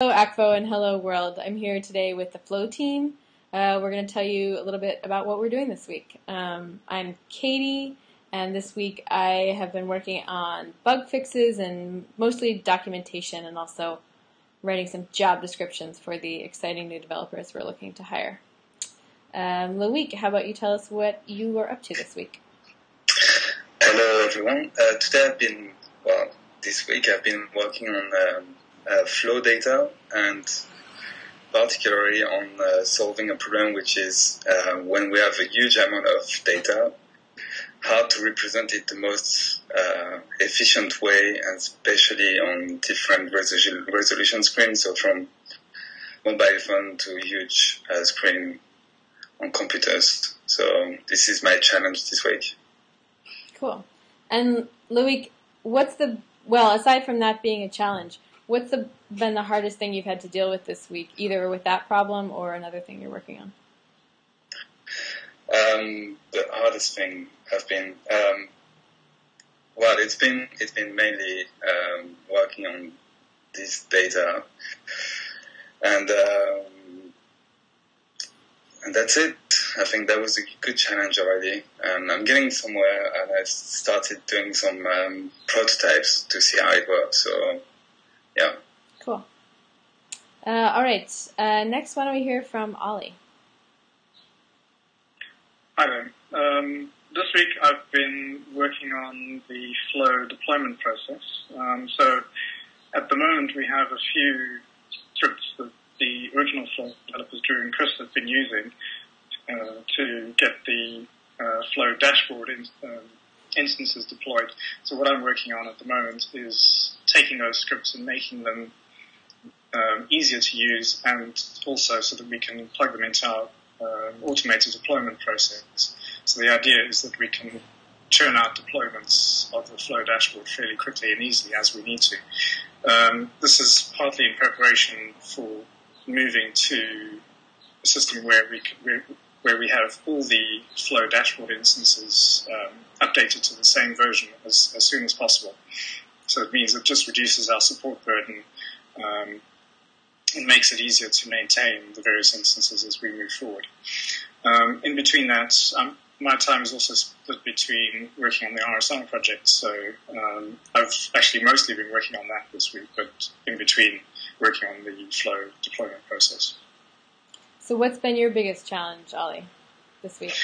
Hello, Akvo, and hello, world. I'm here today with the Flow team. Uh, we're going to tell you a little bit about what we're doing this week. Um, I'm Caetie, and this week I have been working on bug fixes and mostly documentation and also writing some job descriptions for the exciting new developers we're looking to hire. Um, Loic, how about you tell us what you were up to this week? Hello, everyone. Uh, today I've been, well, this week I've been working on um, flow data and particularly on uh, solving a problem which is uh, when we have a huge amount of data, how to represent it the most uh, efficient way, and especially on different resolution, resolution screens, so from mobile phone to huge uh, screen on computers. So this is my challenge this week. Cool. And Loic, what's the well aside from that being a challenge? What's the, been the hardest thing you've had to deal with this week, either with that problem or another thing you're working on? Um, the hardest thing have been um, well, it's been it's been mainly um, working on this data, and um, and that's it. I think that was a good challenge already, and I'm getting somewhere. And I started doing some um, prototypes to see how it works. So yeah. Cool. Uh, all right. Uh, next, why don't we hear from Ollie? Hi there. Um, this week I've been working on the flow deployment process. Um, so at the moment we have a few scripts that the original flow developers Drew and Chris have been using uh, to get the uh, flow dashboard in, um, instances deployed. So what I'm working on at the moment is taking those scripts and making them um, easier to use and also so that we can plug them into our uh, automated deployment process. So the idea is that we can churn out deployments of the Flow dashboard fairly quickly and easily as we need to. Um, this is partly in preparation for moving to a system where we where, where we have all the Flow dashboard instances um, updated to the same version as, as soon as possible. So it means it just reduces our support burden um, and makes it easier to maintain the various instances as we move forward. Um, in between that, um, my time is also split between working on the RSI project. So um, I've actually mostly been working on that this week, but in between working on the flow deployment process. So what's been your biggest challenge, Ollie, this week?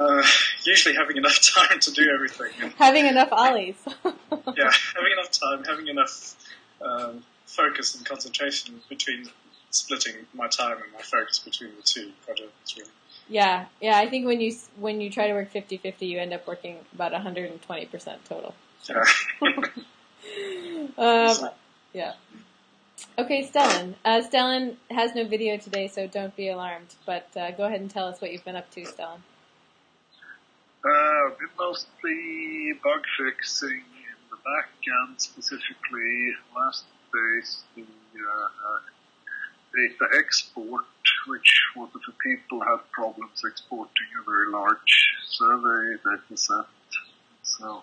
Uh, usually having enough time to do everything. having enough ollies. yeah, having enough time, having enough um, focus and concentration between splitting my time and my focus between the two projects. Really. Yeah, yeah. I think when you when you try to work 50-50, you end up working about 120% total. Yeah. um, yeah. Okay, Stellan. Uh, Stellan has no video today, so don't be alarmed. But uh, go ahead and tell us what you've been up to, Stellan. Uh, been mostly bug fixing in the back end, specifically last days the uh, data export, which was the people had problems exporting a very large survey data set. So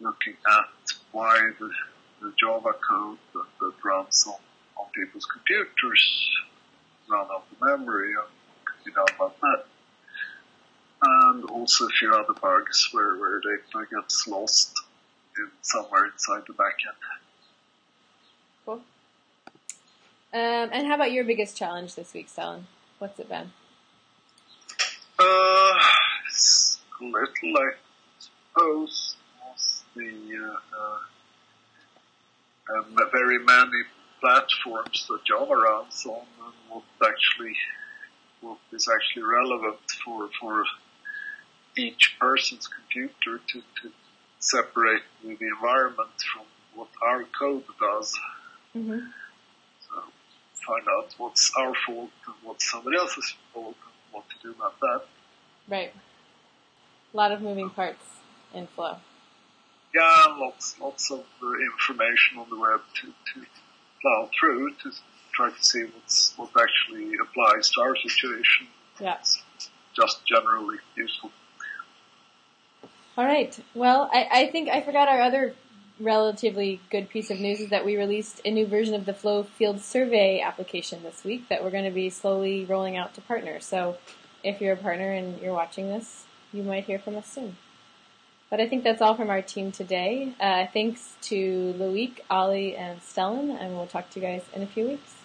looking at why the, the Java code that, that runs on, on people's computers run out of memory and can be done about that and also a few other bugs where, where data gets lost in somewhere inside the backend. Cool. Um, and how about your biggest challenge this week, Stellan? What's it been? Uh, it's a little, I suppose, was the uh, uh, um, very many platforms that Java runs on and what actually what is actually relevant for for each person's computer to, to separate the environment from what our code does. Mm-hmm. So find out what's our fault and what's somebody else's fault and what to do about that. Right. A lot of moving parts in Flow. Yeah, lots lots of uh, information on the web to, to plow through to try to see what's what actually applies to our situation. Yeah. It's just generally useful. All right. Well, I, I think I forgot our other relatively good piece of news is that we released a new version of the Flow Field Survey application this week that we're going to be slowly rolling out to partners. So if you're a partner and you're watching this, you might hear from us soon. But I think that's all from our team today. Uh, thanks to Loic, Ollie, and Stellan, and we'll talk to you guys in a few weeks.